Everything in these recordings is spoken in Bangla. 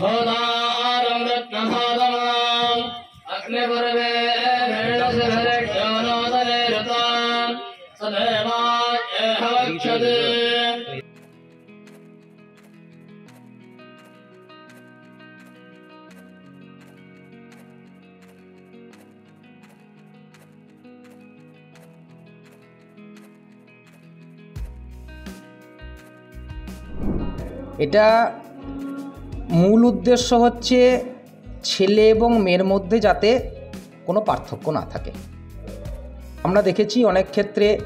होदारं रत्नसाधनाम् अग्निपर्वे भेणसुभरक्षोनोदने रताम् सदैवाग्येह वक्षते এটা মূল উদ্দেশ্য হচ্ছে ছেলে এবং মেয়ের মধ্যে যাতে কোনো পার্থক্য না থাকে। আমরা দেখেছি অনেক ক্ষেত্রে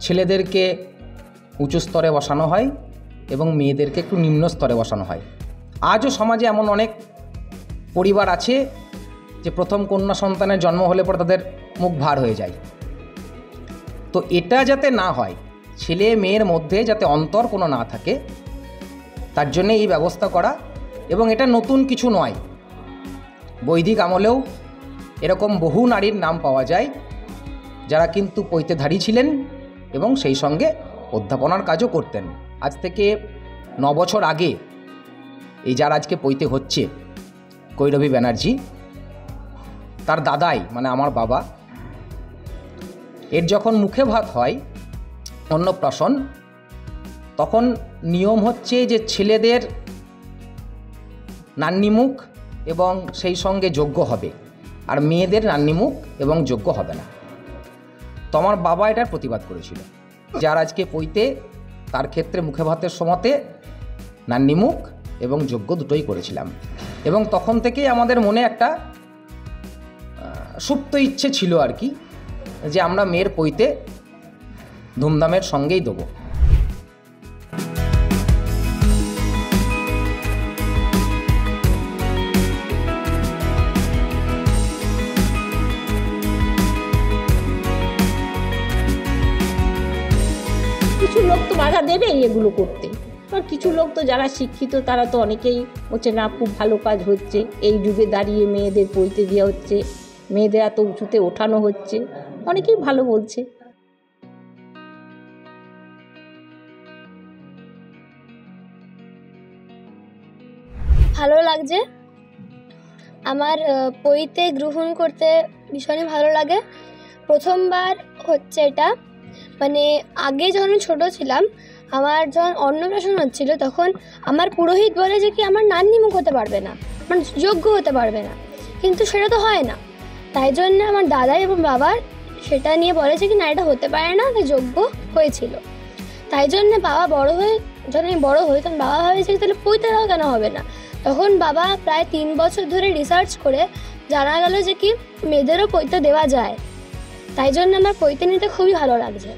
ছেলেদেরকে উঁচু স্তরে বসানো হয় এবং মেয়েদেরকে একটু নিম্ন স্তরে বসানো হয়। আজও সমাজে এমন অনেক পরিবার আছে যে প্রথম কন্যা সন্তানের জন্ম হলে পরে তাদের মুখ ভার হয়ে যায়। তো এটা যাতে না হয়, ছেলে মেয়ের মধ্যে যাতে অন্তর কোনো না থাকে তার জন্য এই ব্যবস্থা করা এবং এটা নতুন কিছু নয়। বৈদিক আমলেও এরকম বহু নারীর নাম পাওয়া যায়, যারা কিন্তু পৈতেধারী ছিলেন এবং সেই সঙ্গে অধ্যাপনার কাজও করতেন। আজ থেকে ন বছর আগে এই যার আজকে পৈতে হচ্ছে, কৈরবী ব্যানার্জি, তার দাদাই মানে আমার বাবা, এর যখন মুখে ভাত হয়, অন্নপ্রাশন তখন নিয়ম হচ্ছে যে ছেলেদের নান্নিমুখ এবং সেই সঙ্গে যোগ্য হবে। আর মেয়েদের নান্নিমুখ এবং যোগ্য হবে না। তো আমার বাবা এটার প্রতিবাদ করেছিল যার আজকে পইতে তার ক্ষেত্রে মুখে ভাতের সমাতে নান্নিমুখ এবং যোগ্য দুটোই করেছিলাম। এবং তখন থেকেই আমাদের মনে একটা সুপ্ত ইচ্ছে ছিল আর কি যে আমরা মেয়ের পইতে ধুমধামের সঙ্গেই দেবো। কিছু লোক তো বাধা দেবে এগুলো করতে। আর কিছু লোক তো যারা শিক্ষিত, তারা তো অনেকেই হচ্ছে না, খুব ভালো কাজ হচ্ছে। এই যুগে দাঁড়িয়ে মেয়েদের পইতে দেওয়া হচ্ছে। মেয়েদের এত উঁচুতে ওঠানো হচ্ছে। অনেকেই ভালো বলছে। ভালো লাগছে। আমার পইতে গ্রহণ করতে ভীষণই ভালো লাগে। প্রথমবার হচ্ছে এটা। মানে আগে যখন আমি ছোটো ছিলাম, আমার যখন অন্নপ্রাশন হচ্ছিল, তখন আমার পুরোহিত বলে যে কি আমার নান্নিমুখ হতে পারবে না মানে যোগ্য হতে পারবে না। কিন্তু সেটা তো হয় না। তাই জন্য আমার দাদা এবং বাবার সেটা নিয়ে বলেছে কি না, এটা হতে পারে না যোগ্য হয়েছিল। তাই জন্য বাবা বড় হয়ে, যখন আমি বড় হই, তখন বাবা ভাবেছে তাহলে পইতে দাও কেন হবে না? তখন বাবা প্রায় তিন বছর ধরে রিসার্চ করে জানা গেল যে কি মেয়েদেরও পৈতে দেওয়া যায়। তাই জন্য আমার পৈতে নিতে খুবই ভালো লাগছে।